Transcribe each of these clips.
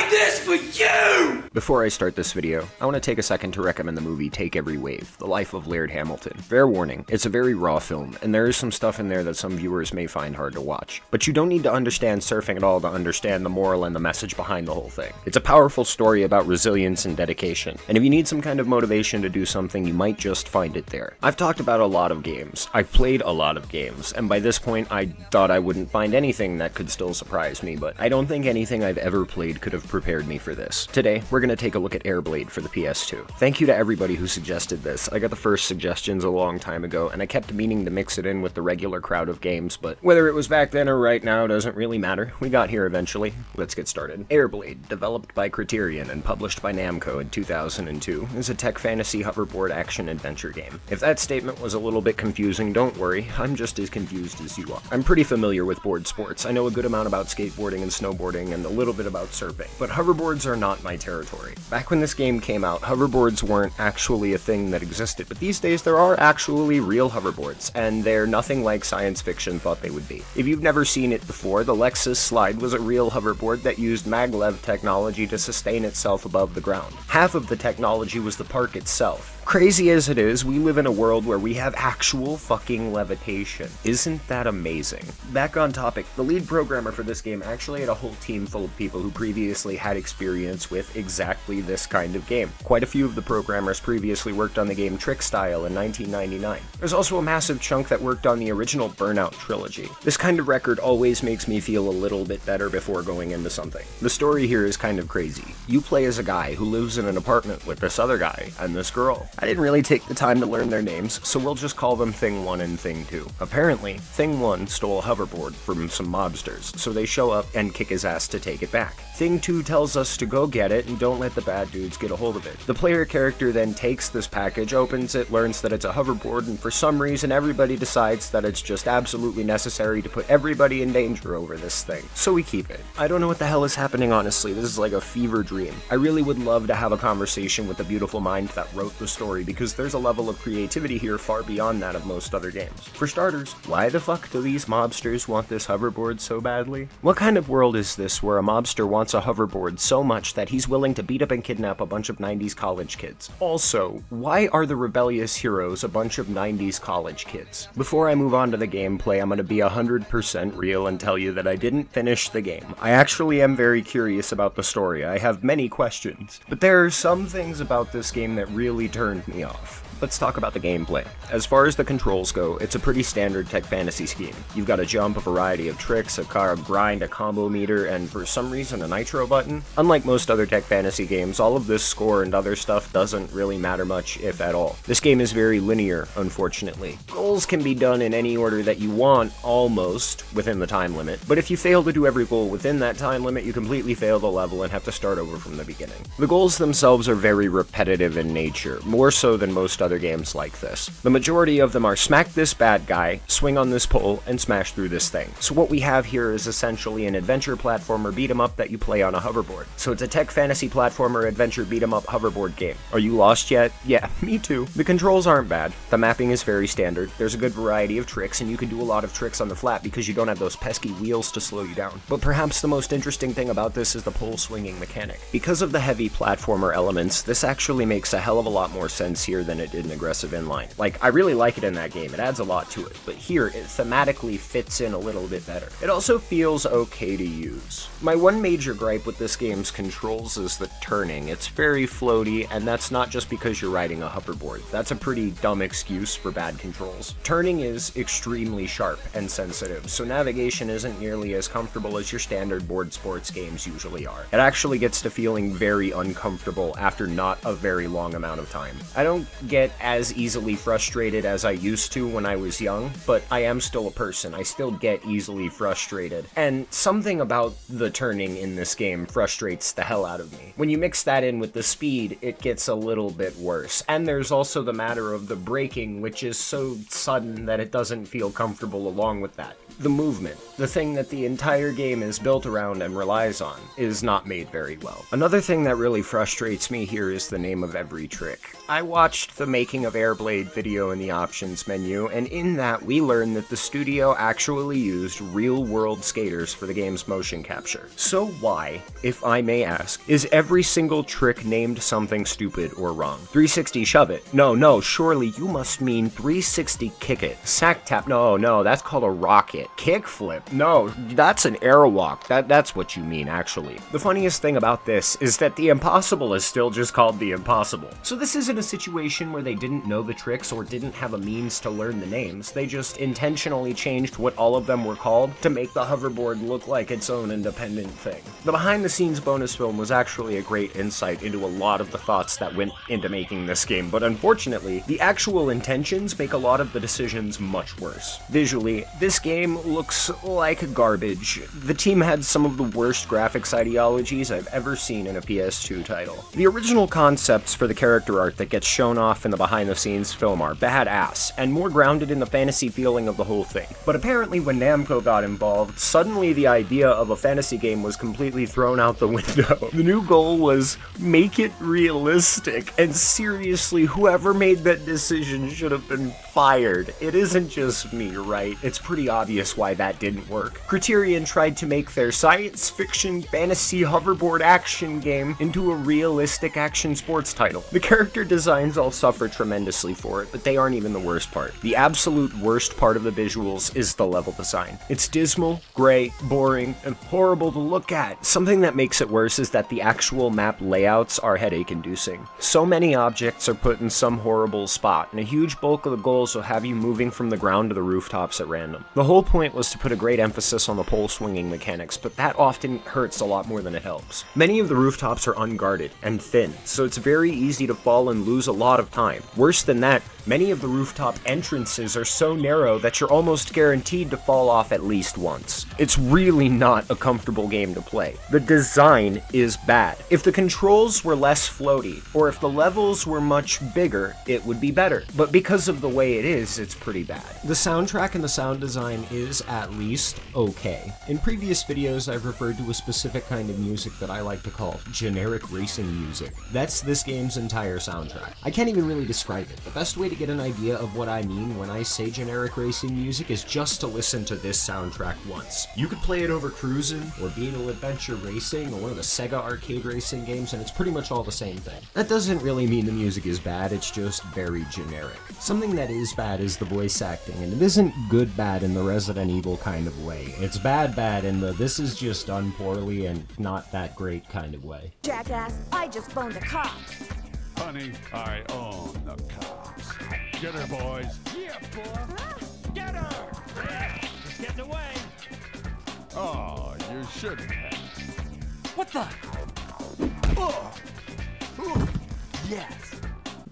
made this for you! Before I start this video, I want to take a second to recommend the movie Take Every Wave, The Life of Laird Hamilton. Fair warning, it's a very raw film, and there is some stuff in there that some viewers may find hard to watch. But you don't need to understand surfing at all to understand the moral and the message behind the whole thing. It's a powerful story about resilience and dedication, and if you need some kind of motivation to do something, you might just find it there. I've talked about a lot of games, I've played a lot of games, and by this point I thought I wouldn't find anything that could still surprise me, but I don't think anything I've ever played could have prepared me for this. Today, we're gonna take a look at Airblade for the PS2. Thank you to everybody who suggested this. I got the first suggestions a long time ago, and I kept meaning to mix it in with the regular crowd of games, but whether it was back then or right now doesn't really matter. We got here eventually. Let's get started. Airblade, developed by Criterion and published by Namco in 2002, is a tech fantasy hoverboard action adventure game. If that statement was a little bit confusing, don't worry, I'm just as confused as you are. I'm pretty familiar with board sports. I know a good amount about skateboarding and snowboarding and a little bit about surfing, but hoverboards are not my territory. Back when this game came out, hoverboards weren't actually a thing that existed, but these days there are actually real hoverboards, and they're nothing like science fiction thought they would be. If you've never seen it before, the Lexus Slide was a real hoverboard that used maglev technology to sustain itself above the ground. Half of the technology was the park itself. Crazy as it is, we live in a world where we have actual fucking levitation. Isn't that amazing? Back on topic, the lead programmer for this game actually had a whole team full of people who previously had experience with exactly this kind of game. Quite a few of the programmers previously worked on the game TrickStyle in 1999. There's also a massive chunk that worked on the original Burnout trilogy. This kind of record always makes me feel a little bit better before going into something. The story here is kind of crazy. You play as a guy who lives in an apartment with this other guy and this girl. I didn't really take the time to learn their names, so we'll just call them Thing 1 and Thing 2. Apparently, Thing 1 stole a hoverboard from some mobsters, so they show up and kick his ass to take it back. Thing 2 tells us to go get it and don't let the bad dudes get a hold of it. The player character then takes this package, opens it, learns that it's a hoverboard, and for some reason everybody decides that it's just absolutely necessary to put everybody in danger over this thing. So we keep it. I don't know what the hell is happening honestly, this is like a fever dream. I really would love to have a conversation with the beautiful mind that wrote the story because there's a level of creativity here far beyond that of most other games. For starters, why the fuck do these mobsters want this hoverboard so badly? What kind of world is this where a mobster wants a hoverboard so much that he's willing to beat up and kidnap a bunch of 90s college kids? Also, why are the rebellious heroes a bunch of 90s college kids? Before I move on to the gameplay, I'm gonna be 100% real and tell you that I didn't finish the game. I actually am very curious about the story. I have many questions. But there are some things about this game that really turned me off. Let's talk about the gameplay. As far as the controls go, it's a pretty standard tech fantasy scheme. You've got a jump, a variety of tricks, a car grind, a combo meter, and for some reason a nitro button. Unlike most other tech fantasy games, all of this score and other stuff doesn't really matter much, if at all. This game is very linear, unfortunately. Goals can be done in any order that you want, almost, within the time limit, but if you fail to do every goal within that time limit, you completely fail the level and have to start over from the beginning. The goals themselves are very repetitive in nature, more so than most other games like this. The majority of them are smack this bad guy, swing on this pole, and smash through this thing. So what we have here is essentially an adventure platformer beat 'em up that you play on a hoverboard. So it's a tech fantasy platformer adventure beat 'em up hoverboard game. Are you lost yet? Yeah, me too. The controls aren't bad. The mapping is very standard. There's a good variety of tricks, and you can do a lot of tricks on the flat because you don't have those pesky wheels to slow you down. But perhaps the most interesting thing about this is the pole swinging mechanic. Because of the heavy platformer elements, this actually makes a hell of a lot more sense here than it did in aggressive inline. Like, I really like it in that game, it adds a lot to it, but here it thematically fits in a little bit better. It also feels okay to use. My one major gripe with this game's controls is the turning. It's very floaty, and that's not just because you're riding a hoverboard. That's a pretty dumb excuse for bad controls. Turning is extremely sharp and sensitive, so navigation isn't nearly as comfortable as your standard board sports games usually are. It actually gets to feeling very uncomfortable after not a very long amount of time. I don't get as easily frustrated as I used to when I was young, but I am still a person. I still get easily frustrated. And something about the turning in this game frustrates the hell out of me. When you mix that in with the speed, it gets a little bit worse. And there's also the matter of the braking, which is so sudden that it doesn't feel comfortable along with that. The movement, the thing that the entire game is built around and relies on, is not made very well. Another thing that really frustrates me here is the name of every trick. I watched the making of Airblade video in the options menu, and in that we learn that the studio actually used real world skaters for the game's motion capture. So why, if I may ask, is every single trick named something stupid or wrong? 360 shove it. No, no, surely you must mean 360 kick it. Sack tap. No, no, that's called a rocket. Kick flip. No, that's an airwalk. That that's what you mean actually. The funniest thing about this is that the impossible is still just called the impossible. So this isn't a situation where they didn't know the tricks or didn't have a means to learn the names. They just intentionally changed what all of them were called to make the hoverboard look like its own independent thing. The behind the scenes bonus film was actually a great insight into a lot of the thoughts that went into making this game, but unfortunately, the actual intentions make a lot of the decisions much worse. Visually, this game looks like garbage. The team had some of the worst graphics ideologies I've ever seen in a PS2 title. The original concepts for the character art that gets shown off in the behind the scenes film are badass, and more grounded in the fantasy feeling of the whole thing. But apparently, when Namco got involved, suddenly the idea of a fantasy game was completely thrown out the window. The new goal was make it realistic, and seriously, whoever made that decision should have been fired. It isn't just me, right? It's pretty obvious why that didn't work. Criterion tried to make their science fiction fantasy hoverboard action game into a realistic action sports title. The character designs all suffer tremendously for it, but they aren't even the worst part. The absolute worst part of the visuals is the level design. It's dismal, gray, boring, and horrible to look at. Something that makes it worse is that the actual map layouts are headache inducing. So many objects are put in some horrible spot, and a huge bulk of the goals will have you moving from the ground to the rooftops at random. The whole point was to put a great emphasis on the pole swinging mechanics, but that often hurts a lot more than it helps. Many of the rooftops are unguarded and thin, so it's very easy to fall and lose a lot of time. Worse than that, many of the rooftop entrances are so narrow that you're almost guaranteed to fall off at least once. It's really not a comfortable game to play. The design is bad. If the controls were less floaty, or if the levels were much bigger, it would be better. But because of the way it is, it's pretty bad. The soundtrack and the sound design is at least okay. In previous videos, I've referred to a specific kind of music that I like to call generic racing music. That's this game's entire soundtrack. I can't even really describe it. The best way to get an idea of what I mean when I say generic racing music is just to listen to this soundtrack once. You could play it over Cruis'n or Beetle Adventure Racing or one of the Sega arcade racing games, and it's pretty much all the same thing. That doesn't really mean the music is bad, it's just very generic. Something that is bad is the voice acting, and it isn't good bad in the Resident Evil kind of way. It's bad bad in the this is just done poorly and not that great kind of way. Jackass, I just phoned the cops. Honey, I own the cops. Get her, boys. Yeah, boy. Get her! Yeah, getting away. Oh, you shouldn't have. What the? Oh. Ooh. Yes.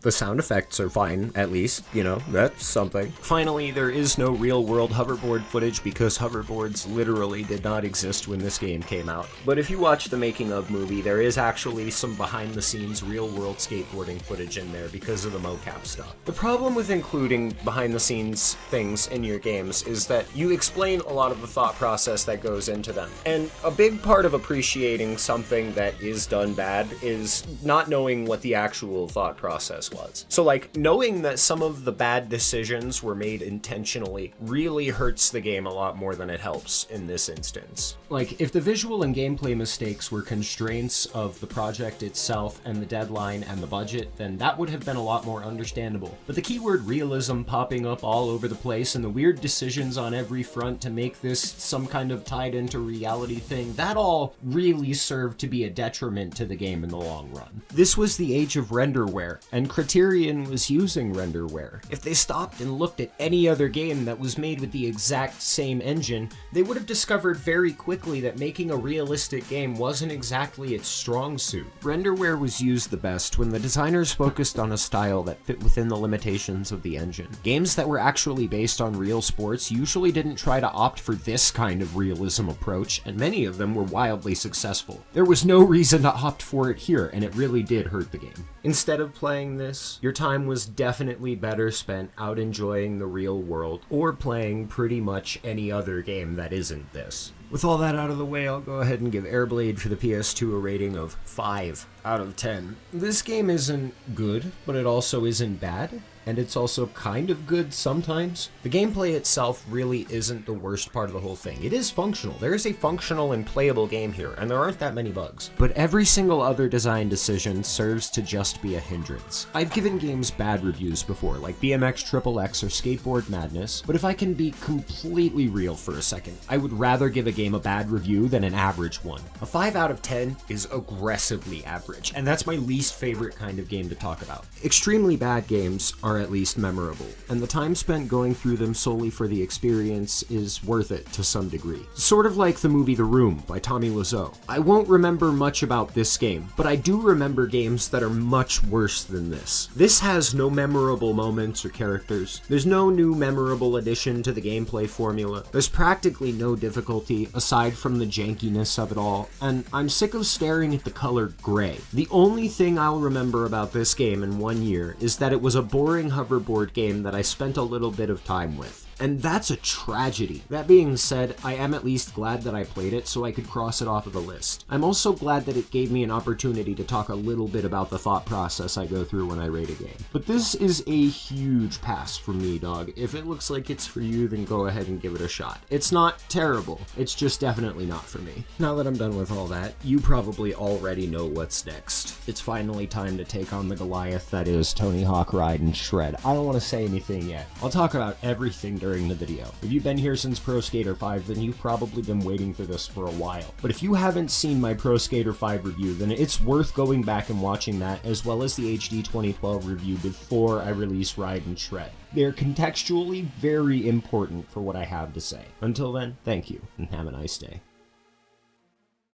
The sound effects are fine, at least, you know, that's something. Finally, there is no real world hoverboard footage because hoverboards literally did not exist when this game came out. But if you watch the making of movie, there is actually some behind the scenes real world skateboarding footage in there because of the mocap stuff. The problem with including behind the scenes things in your games is that you explain a lot of the thought process that goes into them. And a big part of appreciating something that is done bad is not knowing what the actual thought process was. So, like, knowing that some of the bad decisions were made intentionally really hurts the game a lot more than it helps in this instance. Like, if the visual and gameplay mistakes were constraints of the project itself and the deadline and the budget, then that would have been a lot more understandable. But the keyword realism popping up all over the place and the weird decisions on every front to make this some kind of tied into reality thing, that all really served to be a detriment to the game in the long run. This was the age of renderware, and Criterion was using renderware. If they stopped and looked at any other game that was made with the exact same engine, they would have discovered very quickly that making a realistic game wasn't exactly its strong suit. Renderware was used the best when the designers focused on a style that fit within the limitations of the engine. Games that were actually based on real sports usually didn't try to opt for this kind of realism approach, and many of them were wildly successful. There was no reason to opt for it here, and it really did hurt the game. Instead of playing this, your time was definitely better spent out enjoying the real world or playing pretty much any other game that isn't this. With all that out of the way, I'll go ahead and give Airblade for the PS2 a rating of 5 out of 10. This game isn't good, but it also isn't bad and it's also kind of good sometimes. The gameplay itself really isn't the worst part of the whole thing. It is functional. There is a functional and playable game here, and there aren't that many bugs. But every single other design decision serves to just be a hindrance. I've given games bad reviews before, like BMX Triple X or Skateboard Madness, but if I can be completely real for a second, I would rather give a game a bad review than an average one. A 5 out of 10 is aggressively average, and that's my least favorite kind of game to talk about. Extremely bad games are at least memorable, and the time spent going through them solely for the experience is worth it to some degree. Sort of like the movie The Room by Tommy Wiseau. I won't remember much about this game, but I do remember games that are much worse than this. This has no memorable moments or characters. There's no new memorable addition to the gameplay formula. There's practically no difficulty aside from the jankiness of it all, and I'm sick of staring at the color gray. The only thing I'll remember about this game in one year is that it was a boring hoverboard game that I spent a little bit of time with and that's a tragedy. That being said, I am at least glad that I played it so I could cross it off of the list. I'm also glad that it gave me an opportunity to talk a little bit about the thought process I go through when I rate a game. But this is a huge pass for me, dog. If it looks like it's for you, then go ahead and give it a shot. It's not terrible, it's just definitely not for me. Now that I'm done with all that, you probably already know what's next. It's finally time to take on the Goliath that is Tony Hawk Ride and Shred. I don't want to say anything yet. I'll talk about everything during the video. If you've been here since Pro Skater 5, then you've probably been waiting for this for a while. But if you haven't seen my Pro Skater 5 review, then it's worth going back and watching that, as well as the HD 2012 review before I release Ride and Shred. They're contextually very important for what I have to say. Until then, thank you, and have a nice day.